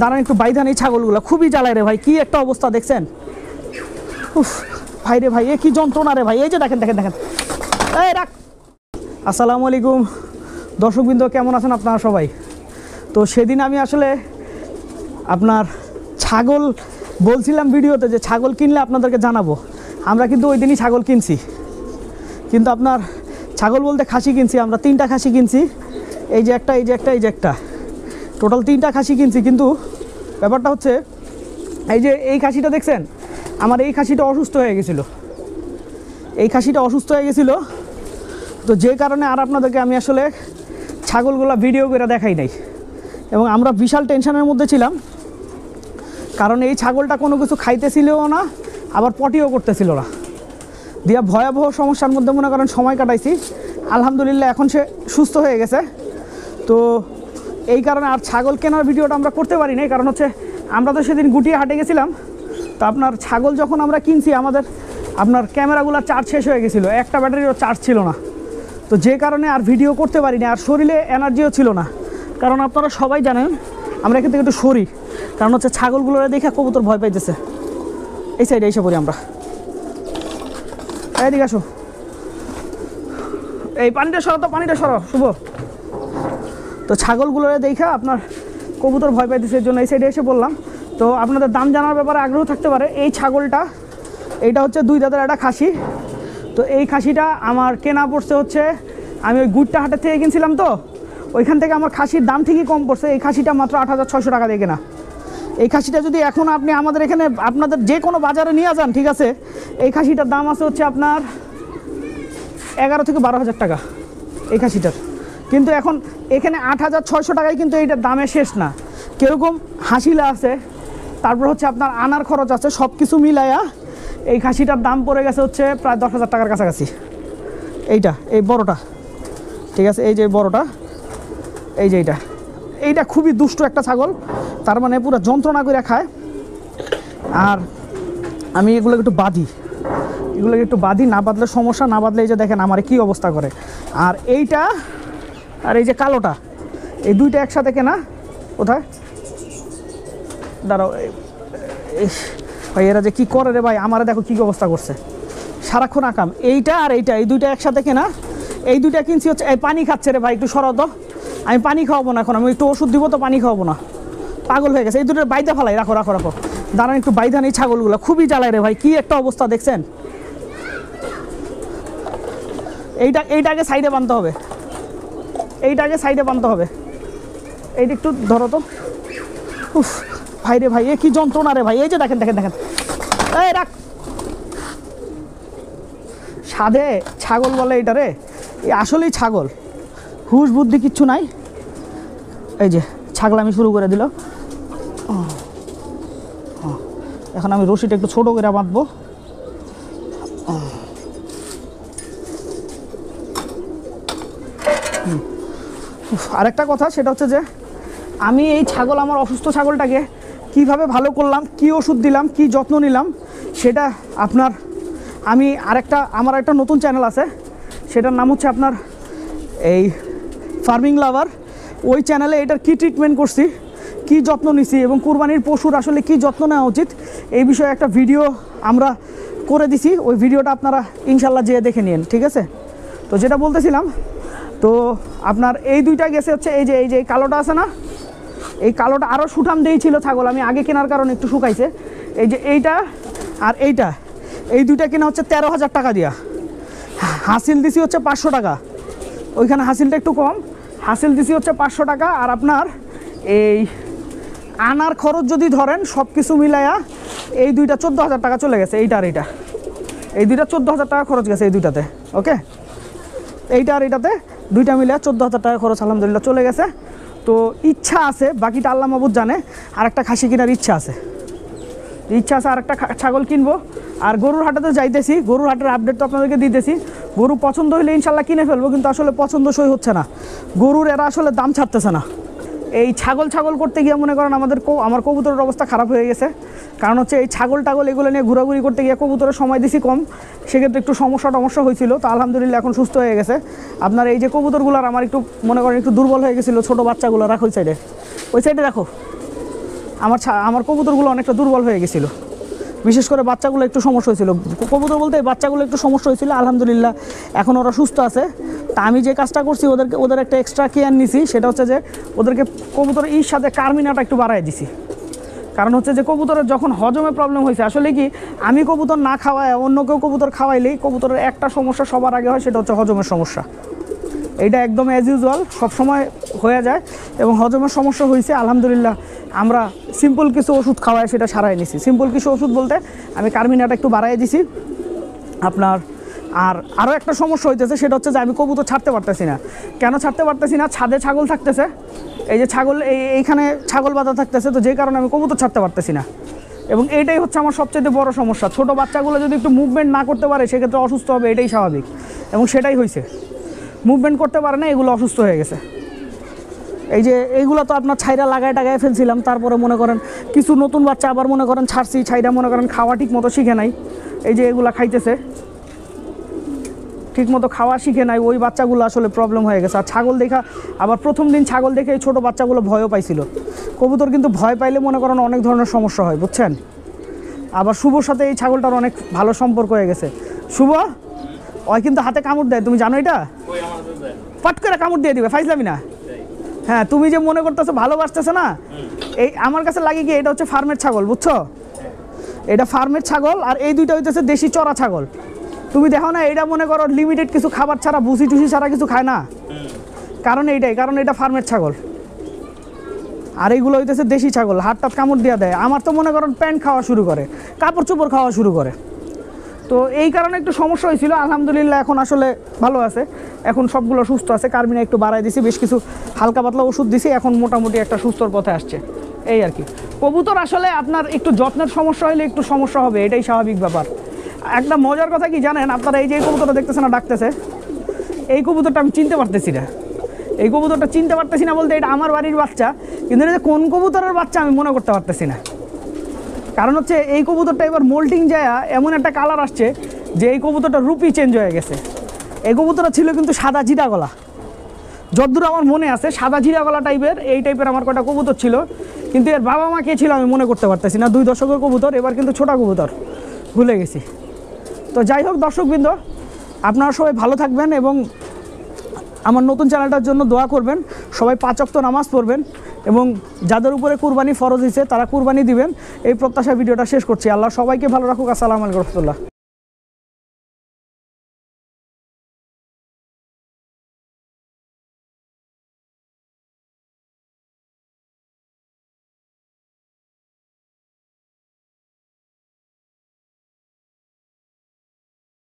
দাঁড়ান একটু, বাইধান এই ছাগলগুলো খুবই জ্বালায় রে ভাই, কি একটা অবস্থা দেখছেন? উফ, ভাই রে ভাই, এ কি যন্ত্রণা রে ভাই, এই যে দেখেন দেখেন দেখেন। এই রাখ। আসসালামু আলাইকুম। দর্শকবৃন্দ, কেমন আছেন আপনারা সবাই? তো সেদিন আমি আসলে আপনার ছাগল বলছিলাম ভিডিওতে যে ছাগল কিনলে আপনাদেরকে জানাব। আমরা কিন্তু ওই দিনই ছাগল কিনছি। কিন্তু আপনার ছাগল বলতে খাসি কিনছি আমরা, তিনটা খাসি কিনছি। এই যে একটা, এই যে একটা, এই যে একটা। টোটাল তিনটা খাসি কিনছি, কিন্তু ব্যাপারটা হচ্ছে, এই যে এই খাসিটা দেখছেন, আমার এই খাসিটা অসুস্থ হয়ে গেছিল। এই খাসিটা অসুস্থ হয়ে গেছিল, তো যে কারণে আর আপনাদেরকে আমি আসলে ছাগলগুলো ভিডিও করে দেখাই নাই। এবং আমরা বিশাল টেনশনের মধ্যে ছিলাম, কারণ এই ছাগলটা কোনো কিছু খাইতেছিলও না, আবার পটিও করতেছিল না। দিয়া ভয়াবহ সমস্যার মধ্যে মনে করেন সময় কাটাইছি। আলহামদুলিল্লাহ, এখন সে সুস্থ হয়ে গেছে। তো এই কারণে আর ছাগল কেনার ভিডিওটা আমরা করতে পারি নাই। কারণ হচ্ছে আমরা তো সেদিন গুটিয়ে হাটে গেছিলাম। তো আপনার ছাগল যখন আমরা কিনছি, আমাদের, আপনার ক্যামেরাগুলো চার্জ শেষ হয়ে গেছিল। একটা ব্যাটারিরও চার্জ ছিল না। তো যে কারণে আর ভিডিও করতে পারিনি আর শরীরে এনার্জিও ছিল না। কারণ আপনারা সবাই জানেন, আমরা এখান থেকে একটু সরি। কারণ হচ্ছে ছাগলগুলো দেখে কবুতর ভয় পাইতেছে। এই সাইডে এসে পড়ি আমরা। এদিকে আসো। এই পানিটা সরো তো, পানিটা সরো শুভ। তো ছাগলগুলো দেখা আপনার কবুতর ভয় পাইতেছে এর জন্য এই সাইডে এসে বললাম। তো আপনাদের দাম জানার ব্যাপারে আগ্রহ থাকতে পারে। এই ছাগলটা, এইটা হচ্ছে দুই দাদার একটা খাসি। তো এই খাসিটা আমার কেনা পড়ছে হচ্ছে, আমি ওই গুড়টা হাটের থেকে কিনছিলাম তো, ওইখান থেকে আমার খাসির দাম ঠিকই কম পড়ছে। এই খাসিটা মাত্র আট হাজার ছশো টাকা দিয়ে কেনা। এই খাসিটা যদি এখন আপনি আমাদের এখানে, আপনাদের যে কোনো বাজারে নিয়ে যান, ঠিক আছে, এই খাসিটার দাম আছে হচ্ছে আপনার এগারো থেকে বারো হাজার টাকা, এই খাসিটার। কিন্তু এখন এখানে আট হাজার ছয়শো টাকায় কিন্তু এইটার দামে শেষ না। কীরকম হাসিলা আছে। তারপর হচ্ছে আপনার আনার খরচ আছে সব কিছু মিলাইয়া এই খাসিটার দাম পড়ে গেছে হচ্ছে প্রায় দশ হাজার টাকার কাছাকাছি। এইটা, এই বড়টা। ঠিক আছে, এই যে বড়টা, এই যে এইটা। এইটা খুবই দুষ্ট একটা ছাগল, তার মানে পুরো যন্ত্রণা করে খায়। আর আমি এগুলোকে একটু বাঁধি এগুলোকে একটু বাঁধি না বাঁধলে সমস্যা, না বাঁধলে এই যে দেখেন আমার কি অবস্থা করে। আর এইটা আর এই যে কালোটা, এই দুইটা একসাথে কেনা? কোথায়? দাঁড়াও ভাই, এরা যে কী করে রে ভাই? আমারা দেখো কী অবস্থা করছে। সারাক্ষণ আকাম। এইটা আর এইটা, এই দুইটা একসাথে কেনা। এই দুইটা কিনছি হচ্ছে, এই পানি খাচ্ছে রে ভাই, একটু সরাও তো। আমি পানি খাওয়াবো না এখন, আমি একটু ওষুধ দিব তো, পানি খাওয়াবো না। পাগল হয়ে গেছে। এই দুটোর বাইদা ফালাই, রাখো রাখো রাখো। দাঁড়ান একটু বাইধান এই ছাগলগুলো। খুবই জ্বালায় রে ভাই, কি একটা অবস্থা, দেখছেন? এইটা, এইটাকে সাইডে বানতে হবে। এইটাকে সাইডে বানতে হবে। এইটা একটু ধরো তো। উফ, ভাই রে ভাই, এ কি যন্ত্রণা রে ভাই, এই যে দেখেন দেখেন দেখেন। এই রাখ। সাধে ছাগল বলে এইটা রে। আসলেই ছাগল। হুশ বুদ্ধি কিচ্ছু নাই। এই যে ছাগল আমি শুরু করে দিল। এখন আমি রশিটা একটু ছোটো করে বাঁধবো। আরেকটা কথা, সেটা হচ্ছে যে আমি এই ছাগল, আমার অসুস্থ ছাগলটাকে কীভাবে ভালো করলাম, কি ওষুধ দিলাম, কি যত্ন নিলাম, সেটা আপনার, আমি আরেকটা, আমার একটা নতুন চ্যানেল আছে, সেটার নাম হচ্ছে আপনার এই ফার্মিং লাভার ওই চ্যানেলে এটার কি ট্রিটমেন্ট করছি, কি যত্ন নিছি এবং কুরবানির পশুর আসলে কি যত্ন নেওয়া উচিত, এই বিষয়ে একটা ভিডিও আমরা করে দিছি। ওই ভিডিওটা আপনারা ইনশাল্লাহ যেয়ে দেখে নিন ঠিক আছে? তো যেটা বলতেছিলাম তো আপনার এই দুইটা গেছে হচ্ছে এই যে এই যে কালোটা আছে না? এই কালোটা আরও সুঠাম দেই ছিল ছাগল, আমি আগে কেনার কারণে একটু শুকাইছে। এই যে এইটা আর এইটা, এই দুইটা কেনা হচ্ছে তেরো হাজার টাকা দিয়া। হাসিল দিছি হচ্ছে পাঁচশো টাকা। ওইখানে হাসিলটা একটু কম। হাসিল দিছি হচ্ছে পাঁচশো টাকা আর আপনার এই আনার খরচ যদি ধরেন সব কিছু মিলাইয়া এই দুইটা চোদ্দ হাজার টাকা চলে গেছে, এইটা আর এইটা। এই দুইটা চোদ্দ হাজার টাকা খরচ গেছে এই দুইটাতে, ওকে? এইটা আর এইটাতে। দুইটা মিলে চোদ্দ হাজার টাকা খরচ আলহামদুলিল্লাহ চলে গেছে। তো ইচ্ছা আছে, বাকিটা আল্লাহ মাবুদ জানে আর একটা খাসি কেনার ইচ্ছা আছে। ইচ্ছা আছে আর একটা ছাগল কিনবো। আর গরুর হাটে তো যাইতেছি, গরুর হাটের আপডেট তো আপনাদেরকে দিতেছি। গরু পছন্দ হলে ইনশাল্লাহ কিনে ফেলব, কিন্তু আসলে পছন্দ সই হচ্ছে না। গরুর এরা আসলে দাম ছাড়তেছে না। এই ছাগল ছাগল করতে গিয়ে মনে করেন আমাদের কৌ- আমার কবুতরের অবস্থা খারাপ হয়ে গেছে। কারণ হচ্ছে এই ছাগল টাগল এগুলো নিয়ে ঘোরাঘুরি করতে গিয়ে কবুতরের সময় দিছি কম। সেক্ষেত্রে একটু সমস্যা টমস্যা হয়েছিল, তো আলহামদুলিল্লাহ এখন সুস্থ হয়ে গেছে। আপনার এই যে কবুতরগুলোর আমার একটু মনে করেন একটু দুর্বল হয়ে গেছিল ছোটো বাচ্চাগুলো, রাখ ওই সাইডে ওই সাইডে দেখো আমার আমার কবুতরগুলো অনেকটা দুর্বল হয়ে গেছিল। বিশেষ করে বাচ্চাগুলো একটু সমস্যা হয়েছিল। কবুতর বলতে বাচ্চাগুলো একটু সমস্যা হয়েছিল, আলহামদুলিল্লাহ। এখন ওরা সুস্থ আছে। তা আমি যে কাজটা করছি, ওদেরকে ওদের একটা এক্সট্রা কেয়ার নিছি, সেটা হচ্ছে যে ওদেরকে কবুতর ইর সাথে কার্মিনাটা একটু বাড়াই দিছি। কারণ হচ্ছে যে কবুতরের যখন হজমে প্রবলেম হয়েছে, আসলে কি আমি কবুতর না খাওয়ায়, অন্য কেউ কবুতর খাওয়াইলেই কবুতরের একটা সমস্যা সবার আগে হয়, সেটা হচ্ছে হজমের সমস্যা। এইটা একদম অ্যাজ ইউজুয়াল সবসময় হয়ে যায়। এবং হজমের সমস্যা হয়েছে, আলহামদুলিল্লাহ, আমরা সিম্পল কিছু ওষুধ খাওয়ায় সেটা সারাই নিছি। সিম্পল কিছু ওষুধ বলতে, আমি কার্মিনাটা একটু বাড়াই দিছি। আপনার, আর আরও একটা সমস্যা হইতেছে, সেটা হচ্ছে যে আমি কবুতর ছাড়তে পারতেছি না। কেন ছাড়তে পারতেছি না? ছাদে ছাগল থাকতেছে। এই যে ছাগল, এই, এইখানে ছাগল বাঁধা থাকতেছে, তো যে কারণে আমি কবুতর ছাড়তে পারতেছি না। এবং এটাই হচ্ছে আমার সবচেয়ে বড় সমস্যা। ছোট বাচ্চাগুলো যদি একটু মুভমেন্ট না করতে পারে, সেক্ষেত্রে অসুস্থ হবে, এটাই স্বাভাবিক। এবং সেটাই হয়েছে মুভমেন্ট করতে পারে না, এগুলো অসুস্থ হয়ে গেছে। এই যে এইগুলো তো আপনার ছাইরা লাগায় টাগায় ফেলছিলাম, তারপরে মনে করেন কিছু নতুন বাচ্চা আবার মনে করেন ছাড়ছি, ছাইরা মনে করেন খাওয়া ঠিক মতো শিখে নাই। এই যে এগুলা খাইতেছে ঠিক মতো খাওয়া শিখে নাই, ওই বাচ্চাগুলো আসলে প্রবলেম হয়ে গেছে। আর ছাগল দেখা, আবার প্রথম দিন ছাগল দেখে এই ছোটো বাচ্চাগুলো ভয়ও পাইছিল। কবুতর কিন্তু ভয় পাইলে মনে করেন অনেক ধরনের সমস্যা হয়, বুঝছেন? আবার শুভর সাথে এই ছাগলটার অনেক ভালো সম্পর্ক হয়ে গেছে। শুভ, ওই কিন্তু হাতে কামড় দেয়, তুমি জানো এটা? পাট করে কামড় দিয়ে দিবে, ফাইজলামি না। হ্যাঁ তুমি যে মনে করতেছো ভালোবাসতেছে না, এই আমার কাছে লাগে কি, এটা হচ্ছে ফার্মের ছাগল, বুঝছ? এটা ফার্মের ছাগল আর এই দুইটা হইতেছে দেশি চড়া ছাগল। তুমি দেখো না এটা মনে করো লিমিটেড কিছু খাবার ছাড়া, ভুসি টুসি ছাড়া কিছু খায় না। কারণ এইটাই, কারণ এটা ফার্মের ছাগল। আর এইগুলো হইতেছে দেশি ছাগল হাত টাত কামড় দিয়ে দেয়। আমার তো মনে করেন প্যান্ট খাওয়া শুরু করে, কাপড় চোপড় খাওয়া শুরু করে। তো এই কারণে একটু সমস্যা হয়েছিল। আলহামদুলিল্লাহ এখন আসলে ভালো আছে। এখন সবগুলো সুস্থ আছে। কার্বিনা একটু বাড়াই দিছি, বেশ কিছু হালকা পাতলা ওষুধ দিছি। এখন মোটামুটি একটা সুস্থর পথে আসছে। এই আর কি। কবুতর আসলে আপনার একটু যত্নের সমস্যা হলে একটু সমস্যা হবে, এটাই স্বাভাবিক ব্যাপার। একটা মজার কথা কি জানেন? আপনারা এই যে কবুতরটা দেখতেছে না, ডাকতেছে। এই কবুতরটা আমি চিনতে পারতেছি না। এই কবুতরটা চিনতে পারতেছি না বলতে এটা আমার বাড়ির বাচ্চা। কিন্তু এটা কোন কবুতরের বাচ্চা আমি মনে করতে পারতেছি না। কারণ হচ্ছে এই কবুতরটা এবার মোল্টিং যায়, এমন একটা কালার আসছে যে এই কবুতরটা রুপি চেঞ্জ হয়ে গেছে। এই কবুতরটা ছিল কিন্তু সাদা জিরা গলা। যদ্দূর আমার মনে আছে, সাদা জিরা গলা টাইপের এই টাইপের আমার কটা কবুতর ছিল। কিন্তু এর বাবা মা কে ছিল আমি মনে করতে পারতেছি না। দুই দশকের কবুতর, এবার কিন্তু ছোটা কবুতর। ভুলে গেছি। তো যাই হোক, দর্শকবৃন্দ, আপনারা সবাই ভালো থাকবেন এবং আমার নতুন চ্যানেলটার জন্য দোয়া করবেন। সবাই পাঁচ অক্ত নামাজ পড়বেন। এবং যাদের উপরে কুরবানি ফরজ হয়েছে তারা কুরবানি দিবেন। এই প্রত্যাশা ভিডিওটা শেষ করছি। আল্লাহ সবাইকে ভালো রাখুক। আসসালামু আলাইকুম রহমতুল্লাহ।